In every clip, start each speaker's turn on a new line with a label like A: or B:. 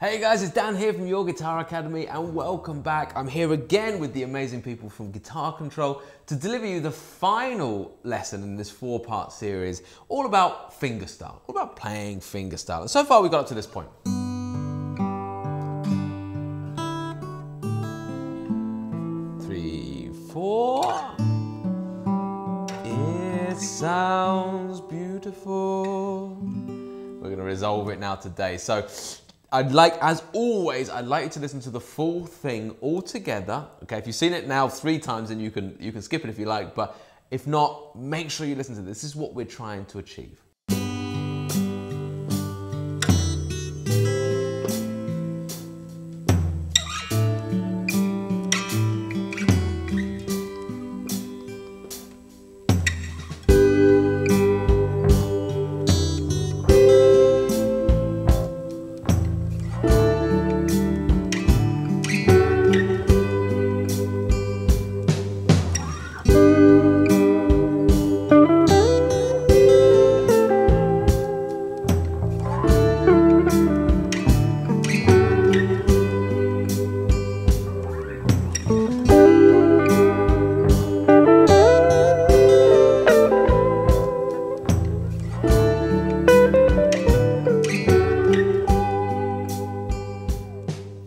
A: Hey guys, it's Dan here from Your Guitar Academy and welcome back. I'm here again with the amazing people from Guitar Control to deliver you the final lesson in this four part series, all about fingerstyle, all about playing fingerstyle. And so far we've got up to this point. Three, four. It sounds beautiful. We're going to resolve it now today. So I'd like, as always, I'd like you to listen to the full thing all together. Okay, if you've seen it now three times, then you can you can skip it if you like. But if not, make sure you listen to this. This is what we're trying to achieve.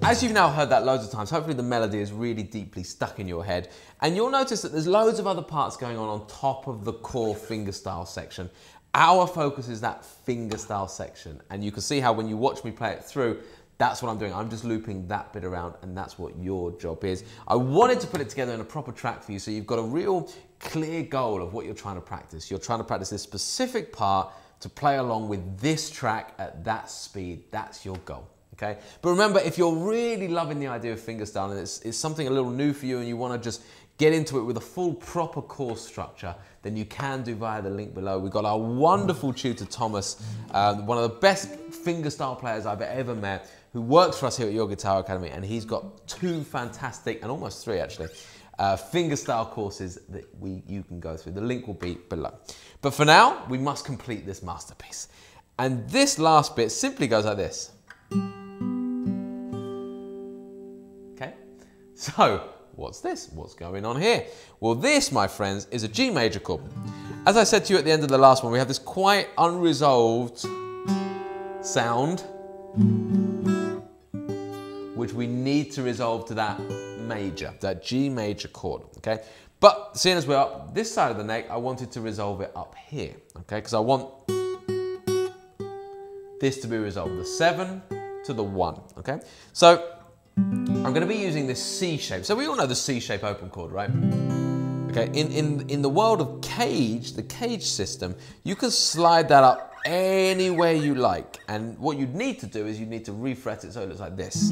A: As you've now heard that loads of times, hopefully the melody is really deeply stuck in your head. And you'll notice that there's loads of other parts going on on top of the core fingerstyle section. Our focus is that fingerstyle section. And you can see how when you watch me play it through, that's what I'm doing. I'm just looping that bit around and that's what your job is. I wanted to put it together in a proper track for you so you've got a real clear goal of what you're trying to practice. You're trying to practice this specific part to play along with this track at that speed. That's your goal okay? But remember, if you're really loving the idea of fingerstyle and it's, it's something a little new for you and you want to just get into it with a full proper course structure, then you can do via the link below. We've got our wonderful tutor, Thomas, um, one of the best fingerstyle players I've ever met, who works for us here at Your Guitar Academy, and he's got two fantastic, and almost three actually, uh, fingerstyle courses that we you can go through. The link will be below. But for now, we must complete this masterpiece. And this last bit simply goes like this. So, what's this? What's going on here? Well, this, my friends, is a G major chord. As I said to you at the end of the last one, we have this quite unresolved sound, which we need to resolve to that major, that G major chord, okay? But seeing as we're up this side of the neck, I wanted to resolve it up here, okay? Because I want this to be resolved, the seven to the one, okay? So I'm going to be using this C shape. So we all know the C shape open chord, right? Okay, in, in, in the world of CAGED, the CAGED system, you can slide that up anywhere you like. And what you'd need to do is you need to refret it so it looks like this.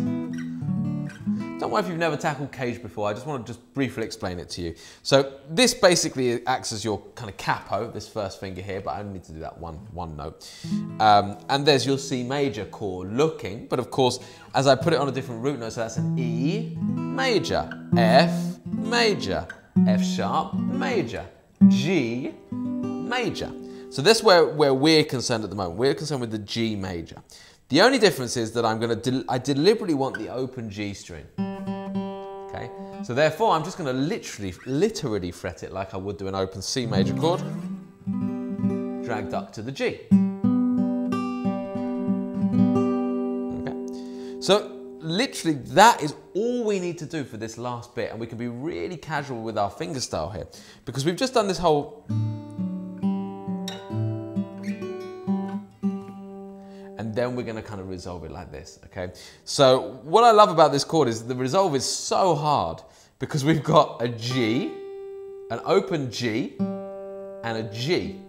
A: Don't worry if you've never tackled CAGED before, I just want to just briefly explain it to you. So this basically acts as your kind of capo, this first finger here, but I only need to do that one, one note. Um, and there's your C major chord looking, but of course, as I put it on a different root note, so that's an E major, F major, F sharp major, G major. So this is where, where we're concerned at the moment. We're concerned with the G major. The only difference is that I'm going to, I deliberately want the open G string. Okay, so therefore I'm just going to literally, literally fret it like I would do an open C major chord, dragged up to the G. Okay, so literally that is all we need to do for this last bit and we can be really casual with our fingerstyle here because we've just done this whole then we're going to kind of resolve it like this, okay? So what I love about this chord is the resolve is so hard because we've got a G, an open G, and a G.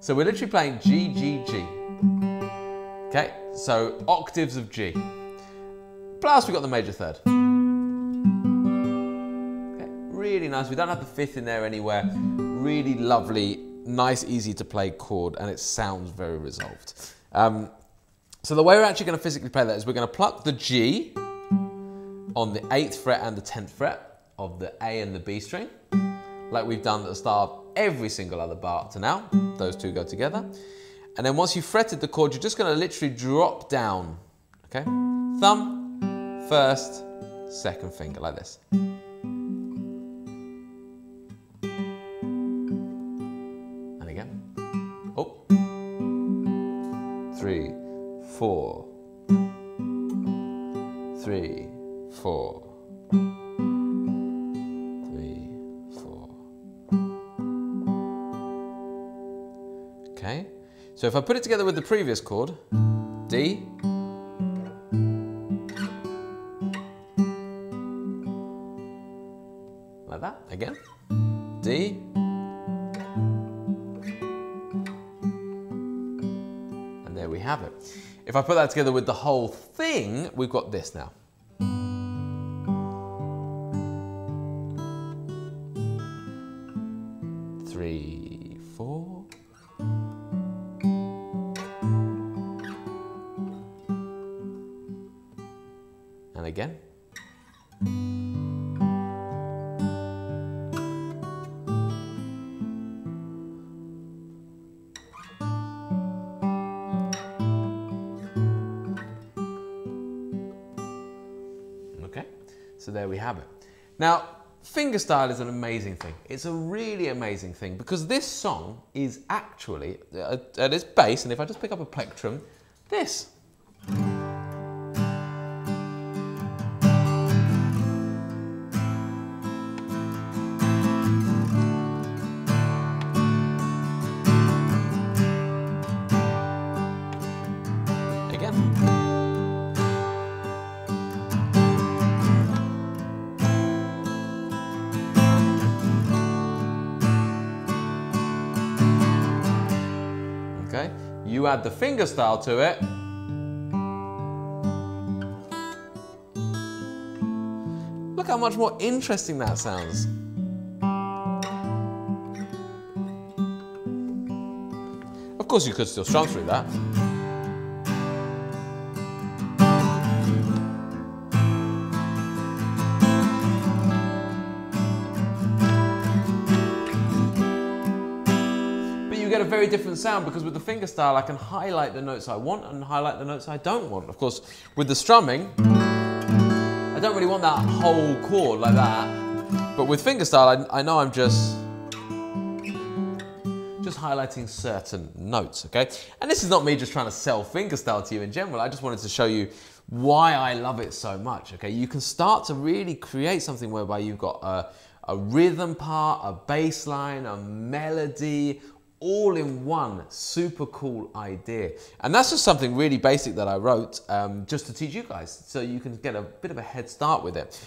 A: So we're literally playing G, G, G. Okay, so octaves of G. Plus we've got the major third. Okay, really nice. We don't have the fifth in there anywhere. Really lovely, nice, easy to play chord, and it sounds very resolved. Um, so the way we're actually going to physically play that is we're going to pluck the G on the 8th fret and the 10th fret of the A and the B string, like we've done at the start of every single other bar up to now. Those two go together. And then once you've fretted the chord, you're just going to literally drop down, Okay? Thumb, first, second finger, like this. Four. Three, four. Three, four. Okay? So if I put it together with the previous chord, D, like that, again, D, and there we have it. If I put that together with the whole thing, we've got this now. Three, four. And again. So there we have it. Now, fingerstyle is an amazing thing. It's a really amazing thing because this song is actually, uh, at its base, and if I just pick up a plectrum, this. Again. You add the finger style to it. Look how much more interesting that sounds. Of course, you could still strum through that. Get a very different sound because with the finger style, I can highlight the notes I want and highlight the notes I don't want. Of course, with the strumming, I don't really want that whole chord like that. But with fingerstyle, I, I know I'm just just highlighting certain notes, okay? And this is not me just trying to sell fingerstyle to you in general. I just wanted to show you why I love it so much, okay? You can start to really create something whereby you've got a, a rhythm part, a bass line, a melody, all in one super cool idea. And that's just something really basic that I wrote um, just to teach you guys so you can get a bit of a head start with it.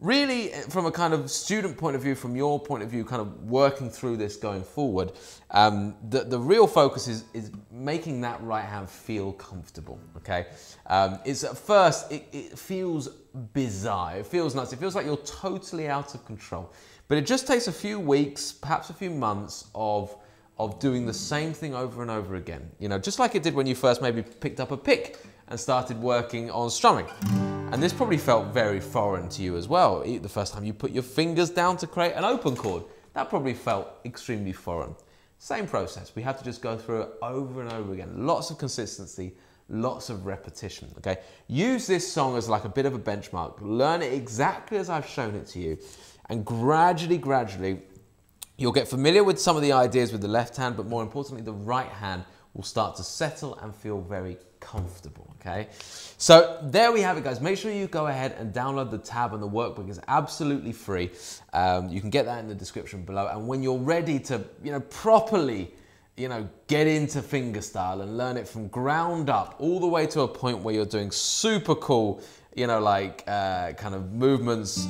A: Really, from a kind of student point of view, from your point of view, kind of working through this going forward, um, the, the real focus is, is making that right hand feel comfortable, okay? Um, it's at first, it, it feels bizarre, it feels nuts, it feels like you're totally out of control. But it just takes a few weeks, perhaps a few months of of doing the same thing over and over again. You know, just like it did when you first maybe picked up a pick and started working on strumming. And this probably felt very foreign to you as well. The first time you put your fingers down to create an open chord, that probably felt extremely foreign. Same process. We have to just go through it over and over again. Lots of consistency, lots of repetition, okay? Use this song as like a bit of a benchmark. Learn it exactly as I've shown it to you. And gradually, gradually, You'll get familiar with some of the ideas with the left hand, but more importantly, the right hand will start to settle and feel very comfortable, okay? So there we have it, guys. Make sure you go ahead and download the tab and the workbook is absolutely free. Um, you can get that in the description below. And when you're ready to, you know, properly, you know, get into fingerstyle and learn it from ground up all the way to a point where you're doing super cool, you know, like uh, kind of movements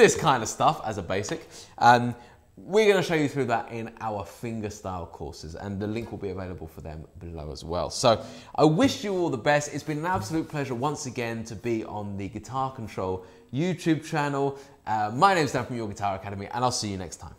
A: this kind of stuff as a basic. Um, we're going to show you through that in our fingerstyle courses, and the link will be available for them below as well. So I wish you all the best. It's been an absolute pleasure once again to be on the Guitar Control YouTube channel. Uh, my name is Dan from Your Guitar Academy, and I'll see you next time.